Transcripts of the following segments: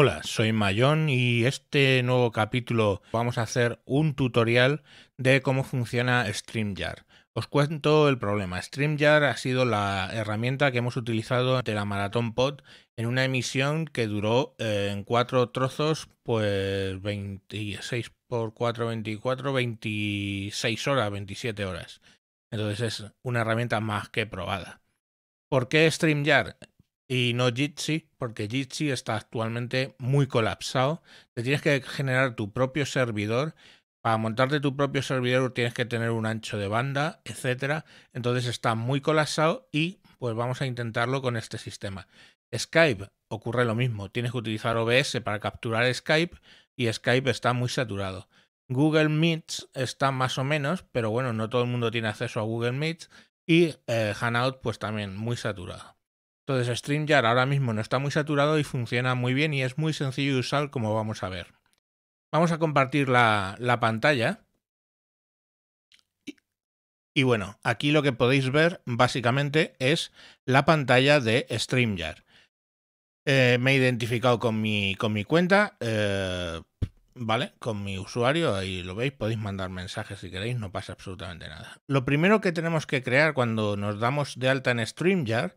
Hola, soy Mayón y este nuevo capítulo vamos a hacer un tutorial de cómo funciona StreamYard. Os cuento el problema. StreamYard ha sido la herramienta que hemos utilizado ante la Maratón Pod en una emisión que duró eh, en cuatro trozos, pues 26 por 4, 24, 26 horas, 27 horas. Entonces es una herramienta más que probada. ¿Por qué StreamYard? Y no Jitsi, porque Jitsi está actualmente muy colapsado. Te tienes que generar tu propio servidor. Para montarte tu propio servidor tienes que tener un ancho de banda, etcétera. Entonces está muy colapsado y pues vamos a intentarlo con este sistema. Skype ocurre lo mismo. Tienes que utilizar OBS para capturar Skype y Skype está muy saturado. Google Meets está más o menos, pero bueno, no todo el mundo tiene acceso a Google Meets y eh, Hangout pues también muy saturado. Entonces StreamYard ahora mismo no está muy saturado y funciona muy bien y es muy sencillo de usar como vamos a ver. Vamos a compartir la, pantalla. Y, bueno, aquí lo que podéis ver básicamente es la pantalla de StreamYard. Eh, me he identificado con mi, con mi cuenta, eh, ¿vale? Con mi usuario, ahí lo veis, podéis mandar mensajes si queréis, no pasa absolutamente nada. Lo primero que tenemos que crear cuando nos damos de alta en StreamYard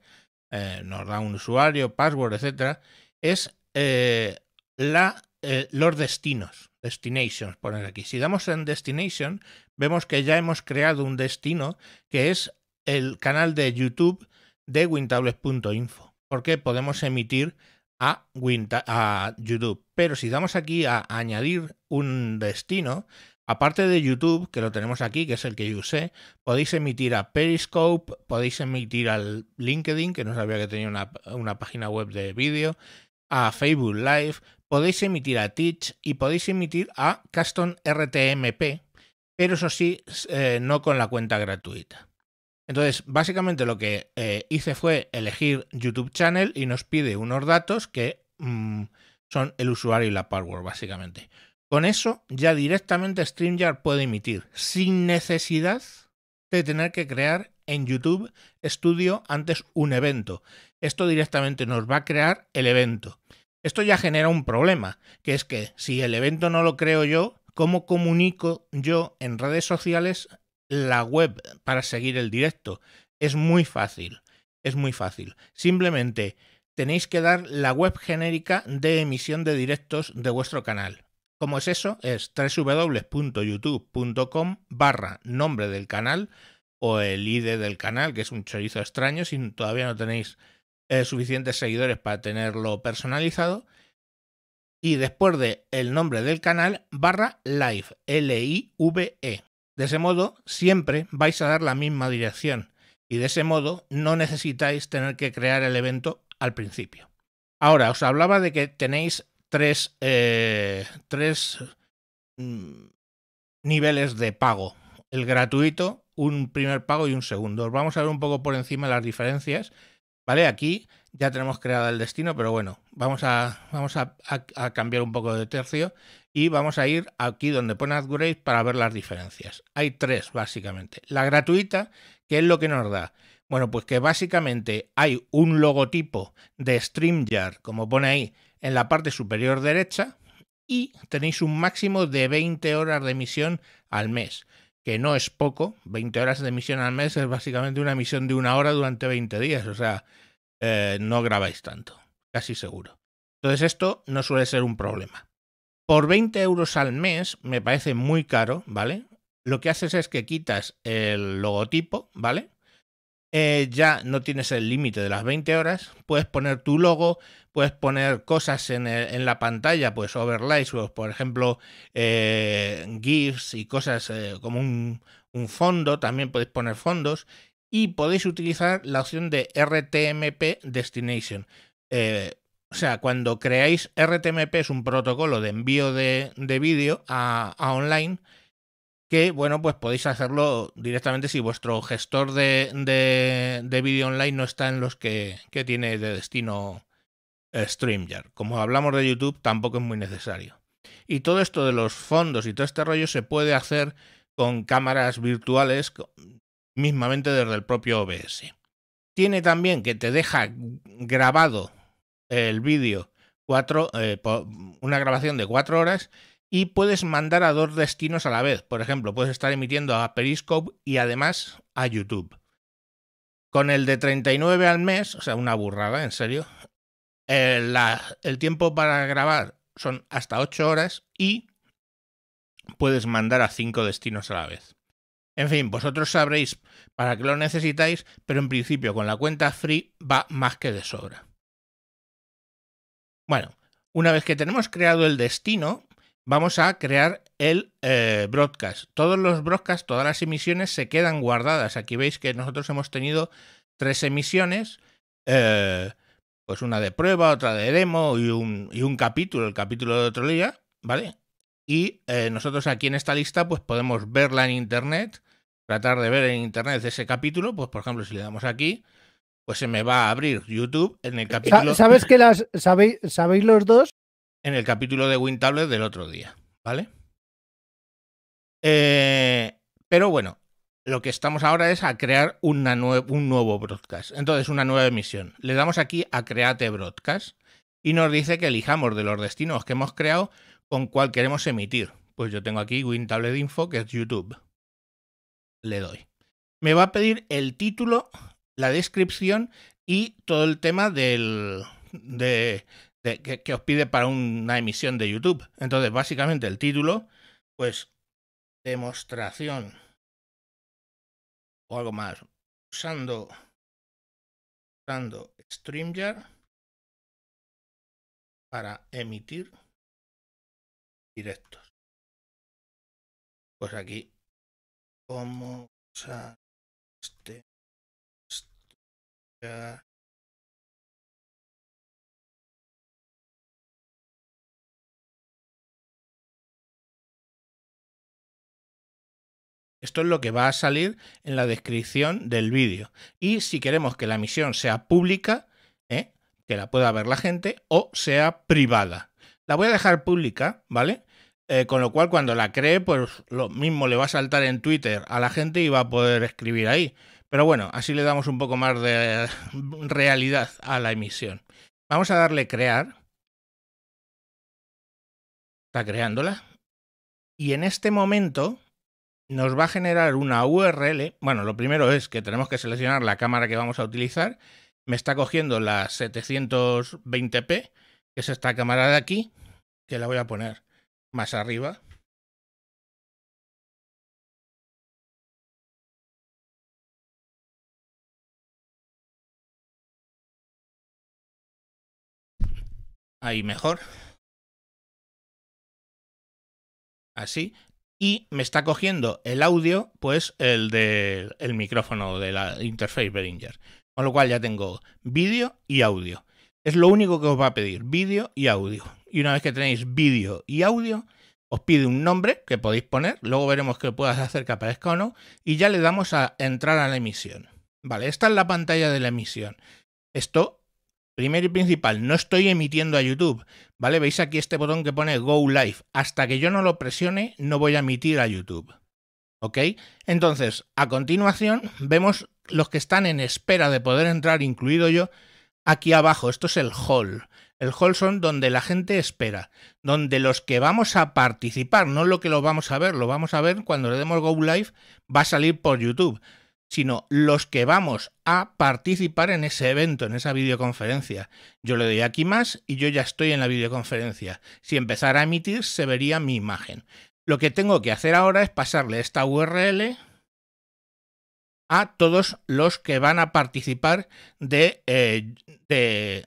eh, nos da un usuario, password, etcétera, es eh, la, eh, los destinos, destinations, poner aquí. Si damos en destination, vemos que ya hemos creado un destino que es el canal de YouTube de wintables.info, porque podemos emitir a, a YouTube. Pero si damos aquí a añadir un destino, Aparte de YouTube, que lo tenemos aquí, que es el que yo usé, podéis emitir a Periscope, podéis emitir al LinkedIn, que no sabía que tenía una, página web de vídeo, a Facebook Live, podéis emitir a Teach y podéis emitir a Custom RTMP, pero eso sí, eh, no con la cuenta gratuita. Entonces, básicamente lo que eh, hice fue elegir YouTube Channel y nos pide unos datos que mm, son el usuario y la password, básicamente. Con eso ya directamente StreamYard puede emitir sin necesidad de tener que crear en YouTube Studio antes un evento. Esto directamente nos va a crear el evento. Esto ya genera un problema, que es que si el evento no lo creo yo, ¿cómo comunico yo en redes sociales la web para seguir el directo? Es muy fácil, es muy fácil. Simplemente tenéis que dar la web genérica de emisión de directos de vuestro canal. ¿Cómo es eso? Es www.youtube.com barra nombre del canal o el ID del canal, que es un chorizo extraño si todavía no tenéis eh, suficientes seguidores para tenerlo personalizado. Y después de el nombre del canal, barra live, L-I-V-E. De ese modo, siempre vais a dar la misma dirección. Y de ese modo, no necesitáis tener que crear el evento al principio. Ahora, os hablaba de que tenéis tres, eh, tres mm, niveles de pago. El gratuito, un primer pago y un segundo. Vamos a ver un poco por encima las diferencias. ¿Vale? Aquí ya tenemos creado el destino, pero bueno, vamos a, vamos a, cambiar un poco de tercio y vamos a ir aquí donde pone upgrade para ver las diferencias. Hay tres, básicamente. La gratuita, que es lo que nos da. Bueno, pues que básicamente hay un logotipo de StreamYard, como pone ahí, en la parte superior derecha y tenéis un máximo de 20 horas de emisión al mes, que no es poco, 20 horas de emisión al mes es básicamente una emisión de una hora durante 20 días, o sea, eh, no grabáis tanto, casi seguro. Entonces esto no suele ser un problema. Por 20 euros al mes me parece muy caro, ¿vale? Lo que haces es que quitas el logotipo, ¿vale? Eh, ya no tienes el límite de las 20 horas, puedes poner tu logo, puedes poner cosas en, la pantalla, pues overlays, pues, por ejemplo, eh, GIFs y cosas eh, como un, fondo, también podéis poner fondos y podéis utilizar la opción de RTMP Destination. o sea, cuando creáis RTMP es un protocolo de envío de, vídeo a online que bueno, pues podéis hacerlo directamente si vuestro gestor de, de, vídeo online no está en los que, tiene de destino eh, StreamYard. Como hablamos de YouTube, tampoco es muy necesario. Y todo esto de los fondos y todo este rollo se puede hacer con cámaras virtuales mismamente desde el propio OBS. Tiene también que te deja grabado el vídeo eh, una grabación de cuatro horas y puedes mandar a dos destinos a la vez. Por ejemplo, puedes estar emitiendo a Periscope y además a YouTube. Con el de 39 al mes, o sea, una burrada, en serio, el, el tiempo para grabar son hasta 8 horas y puedes mandar a 5 destinos a la vez. En fin, vosotros sabréis para qué lo necesitáis, pero en principio con la cuenta free va más que de sobra. Bueno, una vez que tenemos creado el destino, vamos a crear el eh, broadcast. Todos los broadcasts, todas las emisiones se quedan guardadas. Aquí veis que nosotros hemos tenido tres emisiones, eh, pues una de prueba, otra de demo y un, y un, capítulo, el capítulo de otro día, ¿vale? Y eh, nosotros aquí en esta lista pues podemos verla en internet, tratar de ver en internet ese capítulo, pues por ejemplo si le damos aquí, pues se me va a abrir YouTube en el capítulo... ¿Sabes que las sabéis, sabéis los dos? En el capítulo de WinTablet del otro día, ¿vale? Eh, pero bueno, lo que estamos ahora es a crear una un nuevo broadcast. Entonces, una nueva emisión. Le damos aquí a Create Broadcast y nos dice que elijamos de los destinos que hemos creado con cuál queremos emitir. Pues yo tengo aquí WinTablet Info, que es YouTube. Le doy. Me va a pedir el título, la descripción y todo el tema del, de, que, que, os pide para una emisión de YouTube. Entonces, básicamente el título, pues demostración o algo más usando usando StreamYard para emitir directos. Pues aquí como usar este Esto es lo que va a salir en la descripción del vídeo. Y si queremos que la emisión sea pública, ¿eh? que la pueda ver la gente, o sea privada. La voy a dejar pública, ¿vale? Eh, con lo cual cuando la cree, pues lo mismo le va a saltar en Twitter a la gente y va a poder escribir ahí. Pero bueno, así le damos un poco más de realidad a la emisión. Vamos a darle crear. Está creándola. Y en este momento nos va a generar una URL. Bueno, lo primero es que tenemos que seleccionar la cámara que vamos a utilizar. Me está cogiendo la 720p, que es esta cámara de aquí, que la voy a poner más arriba. Ahí mejor. Así y me está cogiendo el audio, pues el del el micrófono de la interface Behringer. Con lo cual ya tengo vídeo y audio. Es lo único que os va a pedir, vídeo y audio. Y una vez que tenéis vídeo y audio, os pide un nombre que podéis poner, luego veremos que puedas hacer que aparezca o no, y ya le damos a entrar a la emisión. Vale, esta es la pantalla de la emisión. Esto Primero y principal, no estoy emitiendo a YouTube, ¿vale? Veis aquí este botón que pone Go Live. Hasta que yo no lo presione, no voy a emitir a YouTube. ¿Ok? Entonces, a continuación, vemos los que están en espera de poder entrar, incluido yo, aquí abajo. Esto es el hall. El hall son donde la gente espera, donde los que vamos a participar, no lo que lo vamos a ver, lo vamos a ver cuando le demos Go Live, va a salir por YouTube sino los que vamos a participar en ese evento, en esa videoconferencia. Yo le doy aquí más y yo ya estoy en la videoconferencia. Si empezara a emitir, se vería mi imagen. Lo que tengo que hacer ahora es pasarle esta URL a todos los que van a participar de, eh, de,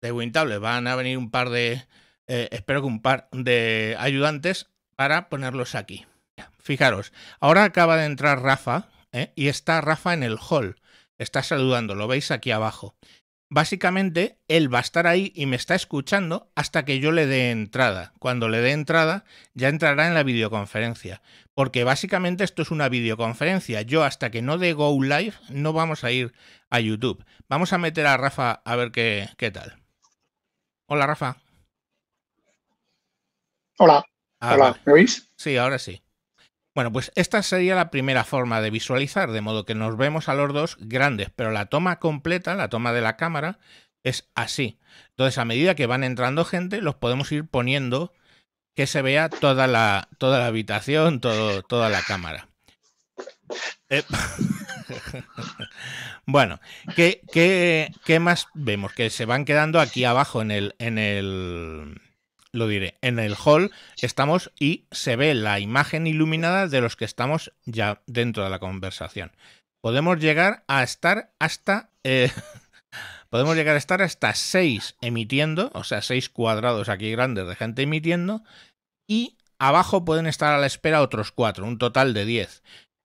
de Wintable. Van a venir un par de, eh, espero que un par de ayudantes para ponerlos aquí. Fijaros, ahora acaba de entrar Rafa, ¿eh? y está Rafa en el hall. Está saludando, lo veis aquí abajo. Básicamente, él va a estar ahí y me está escuchando hasta que yo le dé entrada. Cuando le dé entrada, ya entrará en la videoconferencia. Porque básicamente esto es una videoconferencia. Yo hasta que no dé Go Live no vamos a ir a YouTube. Vamos a meter a Rafa a ver qué, qué tal. Hola, Rafa. Hola. Ah, Hola, ¿me oís? Sí, ahora sí. Bueno, pues esta sería la primera forma de visualizar, de modo que nos vemos a los dos grandes, pero la toma completa, la toma de la cámara, es así. Entonces, a medida que van entrando gente, los podemos ir poniendo que se vea toda la, toda la habitación, todo, toda la cámara. Eh, bueno, ¿qué, ¿qué, qué, más vemos? Que se van quedando aquí abajo en el, en el. Lo diré. En el hall estamos y se ve la imagen iluminada de los que estamos ya dentro de la conversación. Podemos llegar a estar hasta. Eh, podemos llegar a estar hasta 6 emitiendo, o sea, 6 cuadrados aquí grandes de gente emitiendo, y abajo pueden estar a la espera otros 4, un total de 10.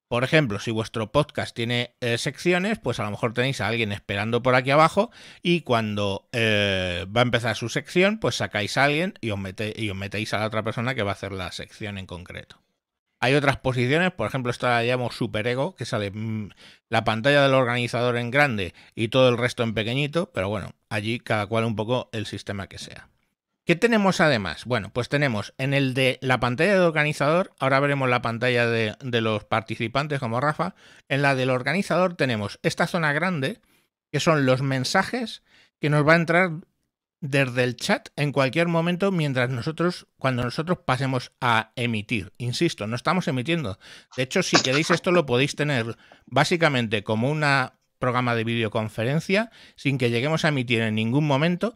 Por ejemplo, si vuestro podcast tiene eh, secciones, pues a lo mejor tenéis a alguien esperando por aquí abajo y cuando eh, va a empezar su sección, pues sacáis a alguien y os, metéis a la otra persona que va a hacer la sección en concreto. Hay otras posiciones, por ejemplo, esta la llamo ego, que sale mm, la pantalla del organizador en grande y todo el resto en pequeñito, pero bueno, allí cada cual un poco el sistema que sea. ¿Qué tenemos además? Bueno, pues tenemos en el de la pantalla del organizador, ahora veremos la pantalla de, los participantes como Rafa, en la del organizador tenemos esta zona grande, que son los mensajes que nos va a entrar desde el chat en cualquier momento mientras nosotros, cuando nosotros pasemos a emitir. Insisto, no estamos emitiendo. De hecho, si queréis esto lo podéis tener básicamente como un programa de videoconferencia sin que lleguemos a emitir en ningún momento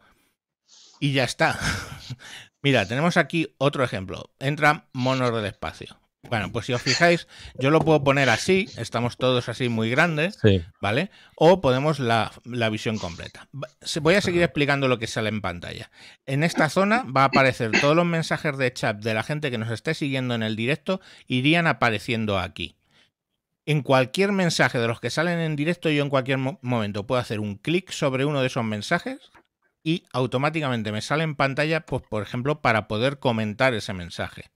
y ya está. Mira, tenemos aquí otro ejemplo. Entra monos del espacio. Bueno, pues si os fijáis, yo lo puedo poner así, estamos todos así muy grandes, ¿vale? O podemos la, la, visión completa. Voy a seguir explicando lo que sale en pantalla. En esta zona va a aparecer todos los mensajes de chat de la gente que nos esté siguiendo en el directo, irían apareciendo aquí. En cualquier mensaje de los que salen en directo, yo en cualquier momento puedo hacer un clic sobre uno de esos mensajes y automáticamente me sale en pantalla, pues por ejemplo, para poder comentar ese mensaje.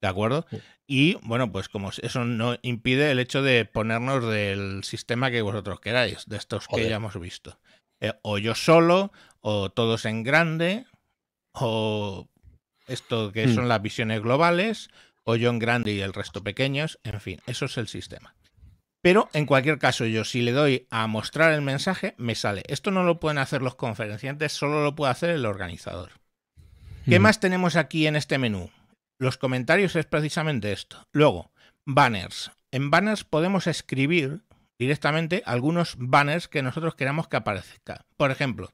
¿De acuerdo? Y bueno, pues como eso no impide el hecho de ponernos del sistema que vosotros queráis, de estos que ya hemos visto. Eh, o yo solo, o todos en grande, o esto que hmm. son las visiones globales, o yo en grande y el resto pequeños, en fin, eso es el sistema. Pero en cualquier caso, yo si le doy a mostrar el mensaje, me sale. Esto no lo pueden hacer los conferenciantes, solo lo puede hacer el organizador. ¿Qué más tenemos aquí en este menú? Los comentarios es precisamente esto. Luego, banners. En banners podemos escribir directamente algunos banners que nosotros queramos que aparezca. Por ejemplo,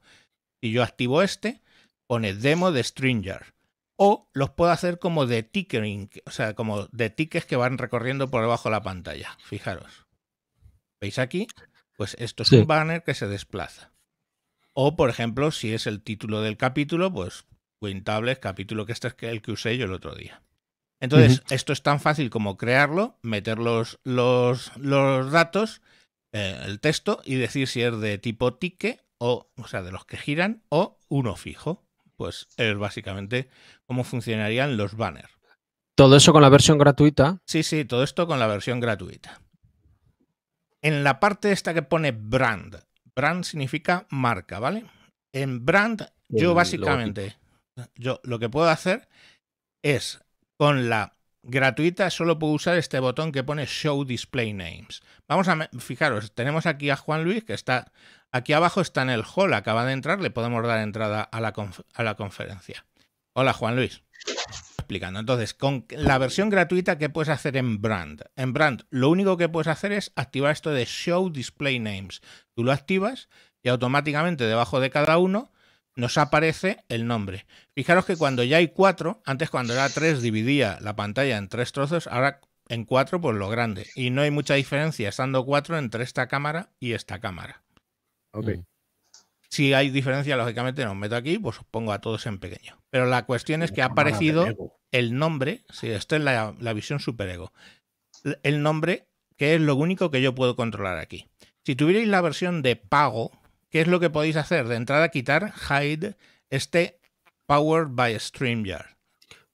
si yo activo este, pone demo de Stringer. O los puedo hacer como de tickering, o sea, como de tickets que van recorriendo por debajo de la pantalla. Fijaros. ¿Veis aquí? Pues esto es un banner que se desplaza. O, por ejemplo, si es el título del capítulo, pues Quintables, capítulo que este es el que usé yo el otro día. Entonces, esto es tan fácil como crearlo, meter los, los, datos, eh, el texto, y decir si es de tipo ticket, o, o sea, de los que giran, o uno fijo. Pues es básicamente cómo funcionarían los banners. ¿Todo eso con la versión gratuita? Sí, sí, todo esto con la versión gratuita. En la parte esta que pone brand, brand significa marca, ¿vale? En brand, yo básicamente, yo lo que puedo hacer es con la gratuita solo puedo usar este botón que pone Show Display Names. Vamos a fijaros, tenemos aquí a Juan Luis que está aquí abajo, está en el hall, acaba de entrar, le podemos dar entrada a la, a la conferencia. Hola Juan Luis explicando. Entonces, con la versión gratuita, ¿qué puedes hacer en Brand? En Brand, lo único que puedes hacer es activar esto de Show Display Names. Tú lo activas y automáticamente debajo de cada uno nos aparece el nombre. Fijaros que cuando ya hay cuatro, antes cuando era tres dividía la pantalla en tres trozos, ahora en cuatro pues lo grande. Y no hay mucha diferencia estando cuatro entre esta cámara y esta cámara. Ok. Si hay diferencia, lógicamente nos meto aquí, pues os pongo a todos en pequeño. Pero la cuestión es que ha aparecido el nombre, si esto es la, visión superego, el nombre que es lo único que yo puedo controlar aquí. Si tuvierais la versión de pago, ¿qué es lo que podéis hacer? De entrada quitar hide este Powered by StreamYard.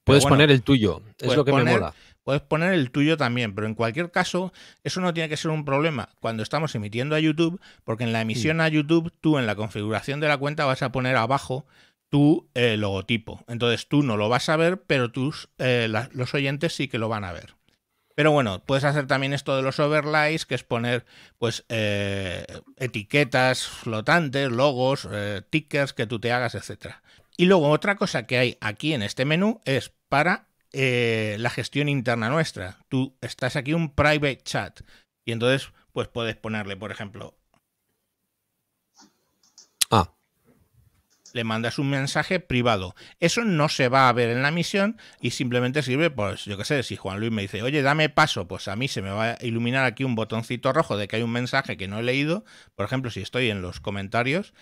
Puedes poner el tuyo, es lo que me mola. Puedes poner el tuyo también, pero en cualquier caso, eso no tiene que ser un problema cuando estamos emitiendo a YouTube, porque en la emisión a YouTube, tú en la configuración de la cuenta vas a poner abajo tu eh, logotipo. Entonces tú no lo vas a ver, pero tus, eh, los oyentes sí que lo van a ver. Pero bueno, puedes hacer también esto de los overlays, que es poner pues eh, etiquetas flotantes, logos, tickers que tú te hagas, etcétera. Y luego otra cosa que hay aquí en este menú es para eh, la gestión interna nuestra. Tú estás aquí un private chat y entonces pues puedes ponerle, por ejemplo, ah. le mandas un mensaje privado. Eso no se va a ver en la misión y simplemente sirve, pues yo qué sé, si Juan Luis me dice, oye, dame paso, pues a mí se me va a iluminar aquí un botoncito rojo de que hay un mensaje que no he leído. Por ejemplo, si estoy en los comentarios,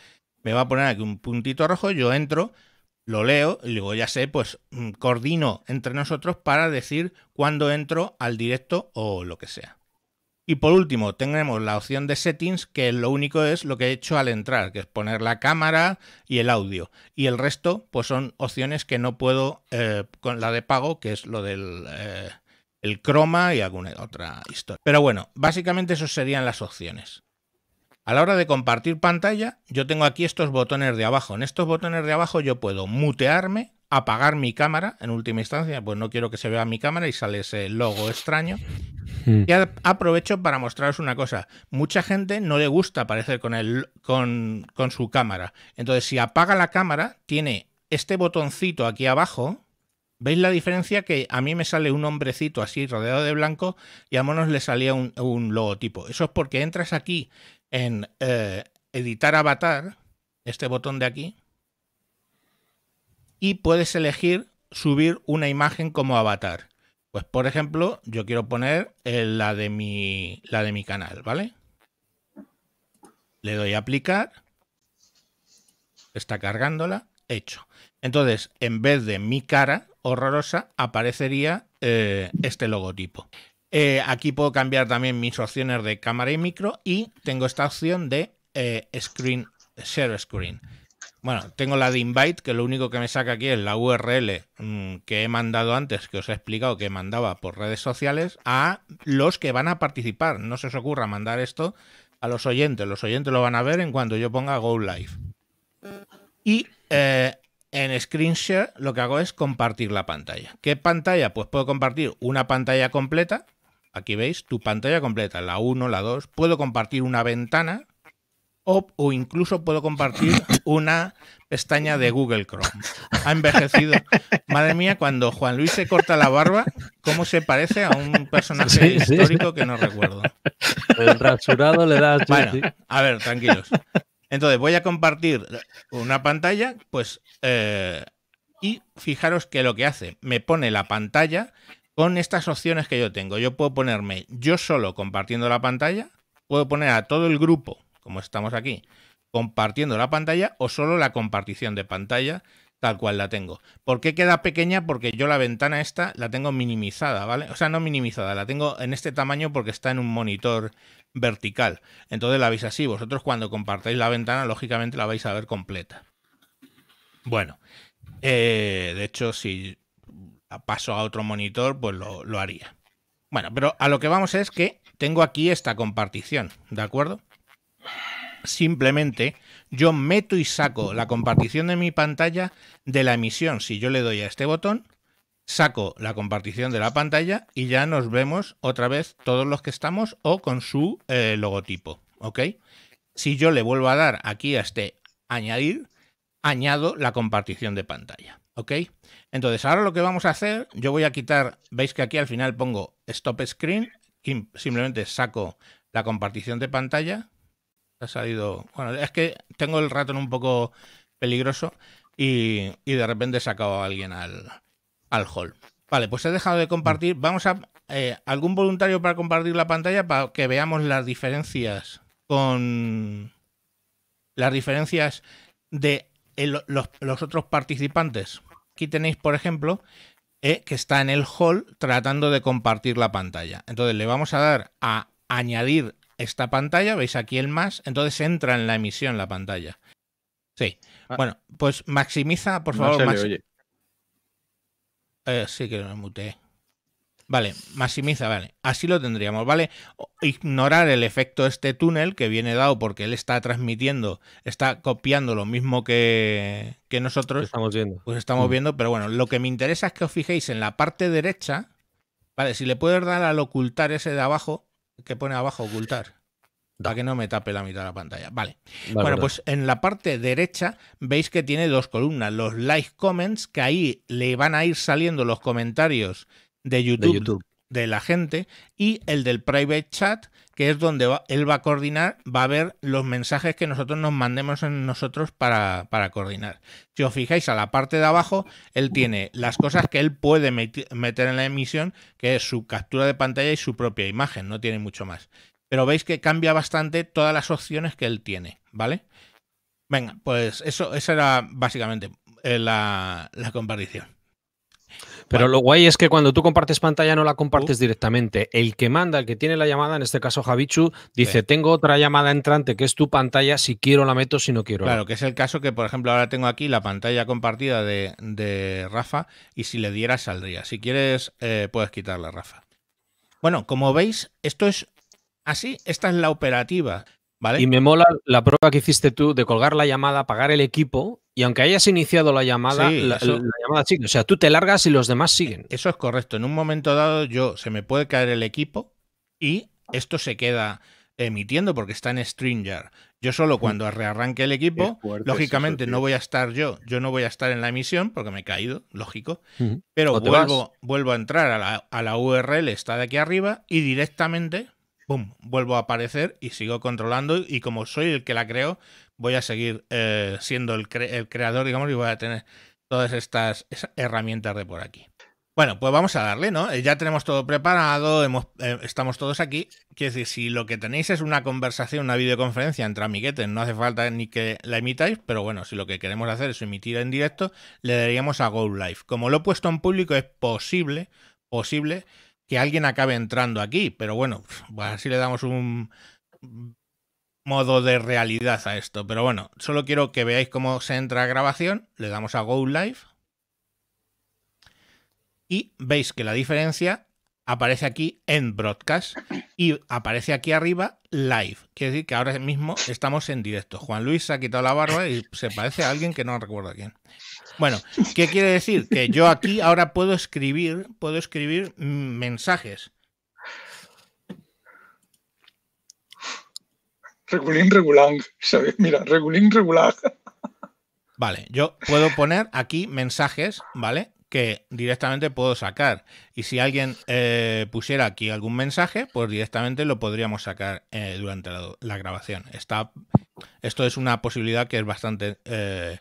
me va a poner aquí un puntito rojo, yo entro, lo leo y luego ya sé, pues mm, coordino entre nosotros para decir cuándo entro al directo o lo que sea. Y por último, tenemos la opción de settings, que lo único es lo que he hecho al entrar, que es poner la cámara y el audio. Y el resto, pues son opciones que no puedo eh, con la de pago, que es lo del eh, el croma y alguna otra historia. Pero bueno, básicamente eso serían las opciones. A la hora de compartir pantalla, yo tengo aquí estos botones de abajo. En estos botones de abajo yo puedo mutearme, apagar mi cámara, en última instancia, pues no quiero que se vea mi cámara y sale ese logo extraño. Hmm. Y aprovecho para mostraros una cosa. Mucha gente no le gusta aparecer con, el, con, con su cámara. Entonces, si apaga la cámara, tiene este botoncito aquí abajo, ¿Veis la diferencia? Que a mí me sale un hombrecito así rodeado de blanco y a Monos le salía un, un, logotipo. Eso es porque entras aquí en eh, editar avatar, este botón de aquí, y puedes elegir subir una imagen como avatar. Pues por ejemplo, yo quiero poner eh, la, de mi, la de mi canal, ¿vale? Le doy a aplicar. Está cargándola. Hecho. Entonces, en vez de mi cara horrorosa, aparecería eh, este logotipo. Eh, aquí puedo cambiar también mis opciones de cámara y micro y tengo esta opción de eh, screen, share screen. Bueno, tengo la de invite, que lo único que me saca aquí es la URL mm, que he mandado antes, que os he explicado que mandaba por redes sociales, a los que van a participar. No se os ocurra mandar esto a los oyentes. Los oyentes lo van a ver en cuanto yo ponga Go Live. Y eh, en Screen Share lo que hago es compartir la pantalla. ¿Qué pantalla? Pues puedo compartir una pantalla completa, Aquí veis tu pantalla completa, la 1, la 2. Puedo compartir una ventana o, o, incluso puedo compartir una pestaña de Google Chrome. Ha envejecido. Madre mía, cuando Juan Luis se corta la barba, ¿cómo se parece a un personaje histórico que no recuerdo? El rasurado le da... Bueno, a ver, tranquilos. Entonces voy a compartir una pantalla, pues... Eh, y fijaros que lo que hace, me pone la pantalla con estas opciones que yo tengo. Yo puedo ponerme yo solo compartiendo la pantalla, puedo poner a todo el grupo, como estamos aquí, compartiendo la pantalla o solo la compartición de pantalla tal cual la tengo. ¿Por qué queda pequeña? Porque yo la ventana esta la tengo minimizada, ¿vale? O sea, no minimizada, la tengo en este tamaño porque está en un monitor vertical. Entonces la veis así. Vosotros cuando compartáis la ventana, lógicamente la vais a ver completa. Bueno, eh, de hecho, si paso a otro monitor, pues lo, haría. Bueno, pero a lo que vamos es que tengo aquí esta compartición, ¿de acuerdo? Simplemente yo meto y saco la compartición de mi pantalla de la emisión. Si yo le doy a este botón, saco la compartición de la pantalla y ya nos vemos otra vez todos los que estamos o con su eh, logotipo, ¿ok? Si yo le vuelvo a dar aquí a este añadir, añado la compartición de pantalla, ¿ok? Entonces, ahora lo que vamos a hacer, yo voy a quitar, veis que aquí al final pongo Stop Screen, simplemente saco la compartición de pantalla. Ha salido, bueno, es que tengo el ratón un poco peligroso y, de repente he sacado a alguien al, al hall. Vale, pues he dejado de compartir. Vamos a... Eh, ¿Algún voluntario para compartir la pantalla para que veamos las diferencias con... Las diferencias de los otros participantes? Aquí tenéis, por ejemplo, eh, que está en el hall tratando de compartir la pantalla. Entonces le vamos a dar a añadir esta pantalla, veis aquí el más, entonces entra en la emisión la pantalla. Sí. Ah. Bueno, pues maximiza, por favor. Eh, sí que lo muteé. Vale, maximiza, vale. Así lo tendríamos, ¿vale? Ignorar el efecto este túnel que viene dado porque él está transmitiendo, está copiando lo mismo que, que nosotros. Estamos viendo. Pues estamos mm. viendo, pero bueno, lo que me interesa es que os fijéis en la parte derecha, Vale, si le puedes dar al ocultar ese de abajo, que pone abajo ocultar. Da. Para que no me tape la mitad de la pantalla. Vale. Vale, bueno, pues en la parte derecha veis que tiene dos columnas. Los like comments, que ahí le van a ir saliendo los comentarios de YouTube de YouTube. de la gente y el del private chat, que es donde va- él va a coordinar, va a ver los mensajes que nosotros nos mandemos en nosotros para, para coordinar. Si os fijáis a la parte de abajo, él tiene las cosas que él puede meter en la emisión, que es su captura de pantalla y su propia imagen, no tiene mucho más. Pero veis que cambia bastante todas las opciones que él tiene, ¿vale? Venga, pues eso, esa era básicamente eh, la, la comparación. Pero lo guay es que cuando tú compartes pantalla no la compartes directamente. El que manda, el que tiene la llamada, en este caso Javichu, dice, Sí. tengo otra llamada entrante que es tu pantalla, si quiero la meto, si no quiero. la Claro, que es el caso que, por ejemplo, ahora tengo aquí la pantalla compartida de, de Rafa y si le diera saldría. Si quieres, eh, puedes quitarla, Rafa. Bueno, como veis, esto es así, esta es la operativa, ¿vale? Y me mola la prueba que hiciste tú de colgar la llamada, apagar el equipo y aunque hayas iniciado la llamada, Sí, la, eso- la llamada sigue. O sea, tú te largas y los demás siguen. Eso es correcto. En un momento dado, yo se me puede caer el equipo y esto se queda emitiendo porque está en Stringer. Yo solo cuando rearranque el equipo, fuerte lógicamente eso, no voy a estar yo, yo no voy a estar en la emisión porque me he caído, lógico. Pero vuelvo, vuelvo a entrar a la, a la URL, está de aquí arriba, y directamente, vuelvo a aparecer y sigo controlando. Y como soy el que la creo, voy a seguir eh, siendo el, el creador, digamos, y voy a tener todas estas herramientas de por aquí. Bueno, pues vamos a darle, ¿no? Eh, Ya tenemos todo preparado, hemos, eh, estamos todos aquí. Quiero decir, si lo que tenéis es una conversación, una videoconferencia entre amiguetes, no hace falta ni que la emitáis, pero bueno, si lo que queremos hacer es emitir en directo, le daríamos a Go Live. Como lo he puesto en público, es posible, posible que alguien acabe entrando aquí, pero bueno, pues así le damos un modo de realidad a esto. Pero bueno, solo quiero que veáis cómo se entra a grabación, le damos a Go Live y veis que la diferencia aparece aquí en broadcast y aparece aquí arriba live. Quiere decir que ahora mismo estamos en directo. Juan Luis se ha quitado la barba y se parece a alguien que no recuerdo quién. Bueno, ¿qué quiere decir? Que yo aquí ahora puedo escribir, puedo escribir mensajes. Regulín. ¿sabes? Mira, regulín, regulang. Vale, yo puedo poner aquí mensajes, ¿vale? Que directamente puedo sacar. Y si alguien eh, pusiera aquí algún mensaje, pues directamente lo podríamos sacar eh, durante la, la grabación. Está, esto es una posibilidad que es bastante eh,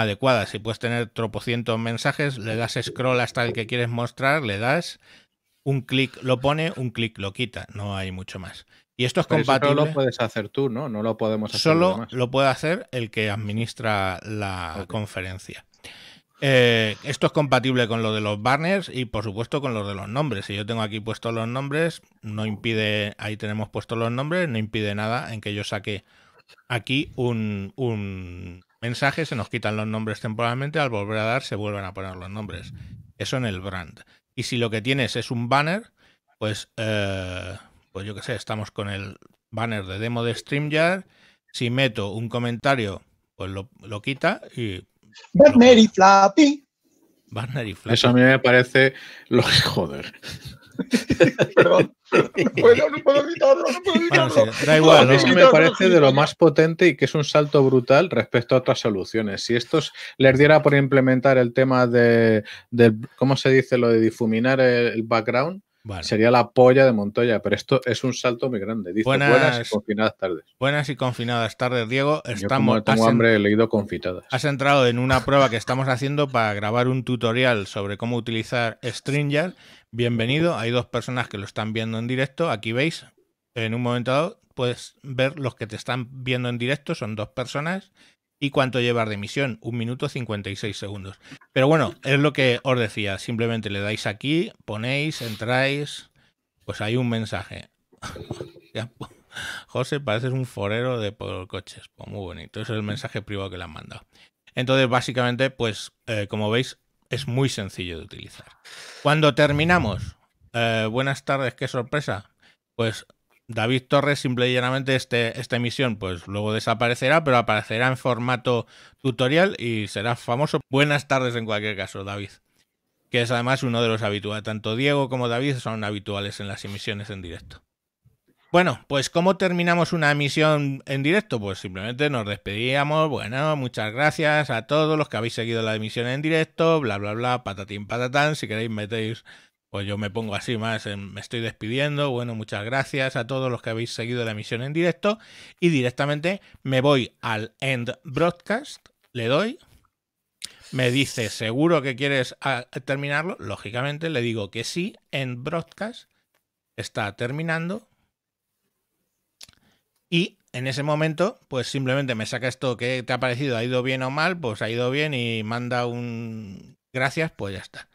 adecuada. Si puedes tener tropocientos mensajes, le das scroll hasta el que quieres mostrar, le das un clic lo pone, un clic lo quita. No hay mucho más. Y esto es Pero eso compatible. solo lo puedes hacer tú, ¿no? No lo podemos hacer Solo lo puede hacer el que administra la conferencia. Eh, esto es compatible con lo de los banners y por supuesto con los de los nombres. Si yo tengo aquí puestos los nombres, no impide, ahí tenemos puestos los nombres, no impide nada en que yo saque aquí un, un mensaje, se nos quitan los nombres temporalmente, al volver a dar se vuelven a poner los nombres. Eso en el brand. Y si lo que tienes es un banner, pues, eh, pues yo qué sé, estamos con el banner de demo de StreamYard. Si meto un comentario, pues lo, lo quita y Werner y Flappy. banner y flash. Eso a mí me parece lo Joder. Perdón. perdón, No puedo, no puedo evitarlo, no puedo Bueno, evitarlo. sí, da igual, ¿no? eso me parece de lo más potente y que es un salto brutal respecto a otras soluciones. Si estos les diera por implementar el tema de, del- ¿cómo se dice? Lo de difuminar el, el background, Bueno, sería la polla de Montoya, pero esto es un salto muy grande. Dice Buenas- buenas, y confinadas tardes. buenas y confinadas tardes, Diego. Yo Estamos, como tengo hambre he leído confitadas. Has entrado en una prueba que estamos haciendo para grabar un tutorial sobre cómo utilizar StreamYard. Bienvenido. Hay dos personas que lo están viendo en directo. Aquí veis, en un momento dado, puedes ver los que te están viendo en directo. Son dos personas. ¿Y cuánto llevas de emisión? Un minuto 56 segundos. Pero bueno, es lo que os decía. Simplemente le dais aquí, ponéis, entráis. Pues hay un mensaje. José, pareces un forero de por coches. Pues muy bonito. Ese es el mensaje privado que le han mandado. Entonces, básicamente, pues, eh, como veis, es muy sencillo de utilizar. Cuando terminamos, eh, buenas tardes, qué sorpresa. Pues David Torres, simple y llanamente, este, esta emisión, pues luego desaparecerá, pero aparecerá en formato tutorial y será famoso. Buenas tardes en cualquier caso, David. que es además uno de los habituales. Tanto Diego como David son habituales en las emisiones en directo. Bueno, pues ¿cómo terminamos una emisión en directo? Pues simplemente nos despedíamos. Bueno, muchas gracias a todos los que habéis seguido la emisión en directo, bla, bla, bla, patatín, patatán. Si queréis metéis, pues yo me pongo así más, me estoy despidiendo. Bueno, muchas gracias a todos los que habéis seguido la emisión en directo. Y directamente me voy al End Broadcast, le doy. Me dice, ¿seguro que quieres ah, terminarlo? Lógicamente le digo que sí, End Broadcast está terminando y en ese momento, pues simplemente me saca esto que te ha parecido, ha ido bien o mal, pues ha ido bien y manda un gracias, pues ya está.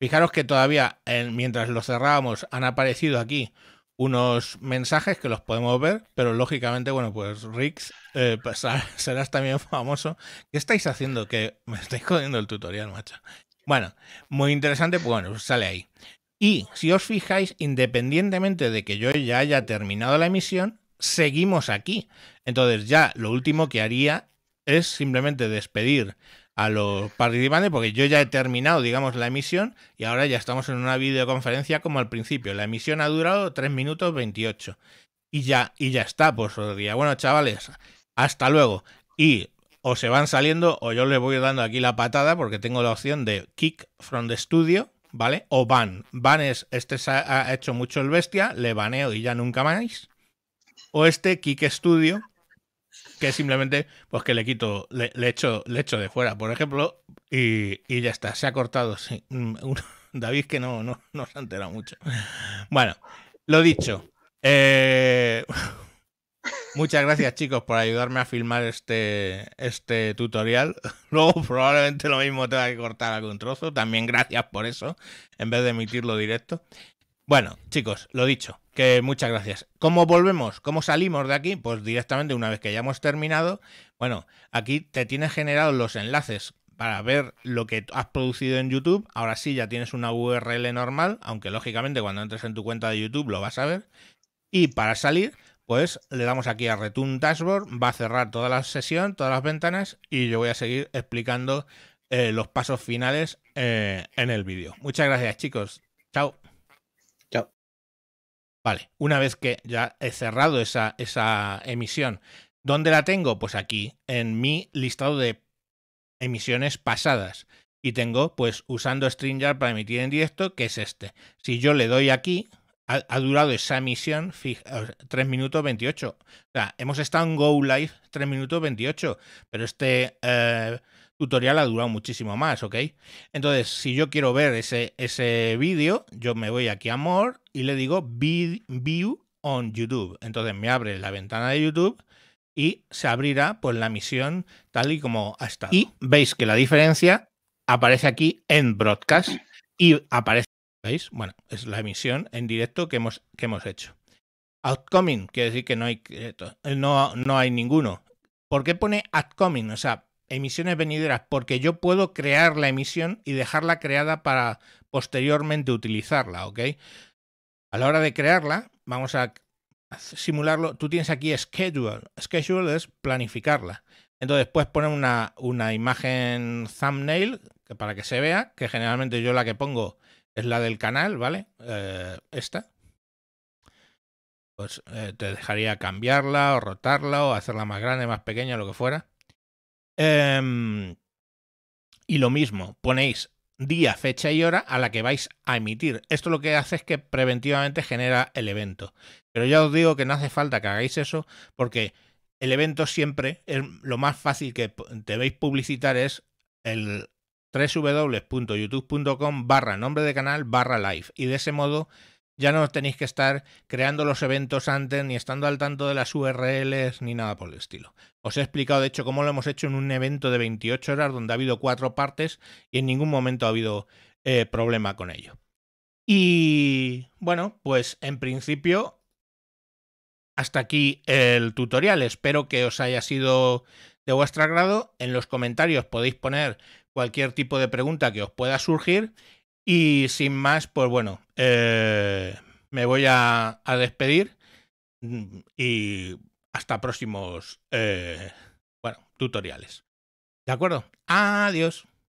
Fijaros que todavía, mientras lo cerrábamos, han aparecido aquí unos mensajes que los podemos ver, pero lógicamente, bueno, pues Rix, eh, pues, serás también famoso. ¿Qué estáis haciendo? Que me estáis jodiendo el tutorial, macho. Bueno, muy interesante, pues bueno, sale ahí. Y si os fijáis, independientemente de que yo ya haya terminado la emisión, seguimos aquí. Entonces ya lo último que haría es simplemente despedir a los participantes porque yo ya he terminado, digamos, la emisión y ahora ya estamos en una videoconferencia como al principio. La emisión ha durado 3 minutos 28 y ya, y ya está, pues os diría, bueno, chavales, hasta luego. Y o se van saliendo o yo le voy dando aquí la patada porque tengo la opción de kick from the studio, ¿vale? O ban. Ban es, este ha hecho mucho el bestia, le baneo y ya nunca más o este Kick Studio, que simplemente pues que le quito, le, echo, le echo de fuera, por ejemplo, y, ya está, se ha cortado. Mm, David que no, no, no se ha enterado mucho. Bueno, lo dicho. Eh, muchas gracias chicos por ayudarme a filmar este, este tutorial. Luego probablemente lo mismo tenga que cortar algún trozo. También gracias por eso, en vez de emitirlo directo. Bueno, chicos, lo dicho, que muchas gracias. ¿Cómo volvemos? ¿Cómo salimos de aquí? Pues directamente una vez que hayamos terminado, bueno, aquí te tienes generados los enlaces para ver lo que has producido en YouTube. Ahora sí ya tienes una URL normal, aunque lógicamente cuando entres en tu cuenta de YouTube lo vas a ver. Y para salir, pues le damos aquí a Return Dashboard, va a cerrar toda la sesión, todas las ventanas y yo voy a seguir explicando eh, los pasos finales eh, en el vídeo. Muchas gracias chicos. Chao. Vale, una vez que ya he cerrado esa, esa emisión, ¿dónde la tengo? Pues aquí, en mi listado de emisiones pasadas. Y tengo, pues, usando StreamYard para emitir en directo, que es este. Si yo le doy aquí, ha, durado esa emisión 3 minutos 28. O sea, hemos estado en Go Live 3 minutos 28, pero este eh, tutorial ha durado muchísimo más, ¿ok? Entonces, si yo quiero ver ese, ese vídeo, yo me voy aquí a More y le digo View on YouTube. Entonces me abre la ventana de YouTube y se abrirá pues la misión tal y como ha estado. Y veis que la diferencia aparece aquí en Broadcast y aparece, ¿veis? Bueno, es la emisión en directo que hemos, que hemos hecho. Outcoming quiere decir que no hay, no, no hay ninguno. ¿Por qué pone outcoming? O sea, emisiones venideras, porque yo puedo crear la emisión y dejarla creada para posteriormente utilizarla, ¿ok? A la hora de crearla, vamos a simularlo. Tú tienes aquí schedule. Schedule es planificarla. Entonces puedes poner una, una imagen thumbnail para que se vea, que generalmente yo la que pongo es la del canal, ¿vale? Eh, esta. Pues eh, te dejaría cambiarla o rotarla o hacerla más grande, más pequeña, lo que fuera. Em, y lo mismo, ponéis día, fecha y hora a la que vais a emitir. Esto lo que hace es que preventivamente genera el evento. Pero ya os digo que no hace falta que hagáis eso porque el evento siempre es lo más fácil que debéis publicitar es el www.youtube.com barra nombre de canal barra live y de ese modo ya no tenéis que estar creando los eventos antes, ni estando al tanto de las URLs, ni nada por el estilo. Os he explicado, de hecho, cómo lo hemos hecho en un evento de 28 horas donde ha habido cuatro partes y en ningún momento ha habido eh, problema con ello. Y bueno, pues en principio, hasta aquí el tutorial. Espero que os haya sido de vuestro agrado. En los comentarios podéis poner cualquier tipo de pregunta que os pueda surgir y sin más, pues bueno, eh, me voy a, despedir mm, y hasta próximos eh, tutoriales. ¿De acuerdo? Adiós.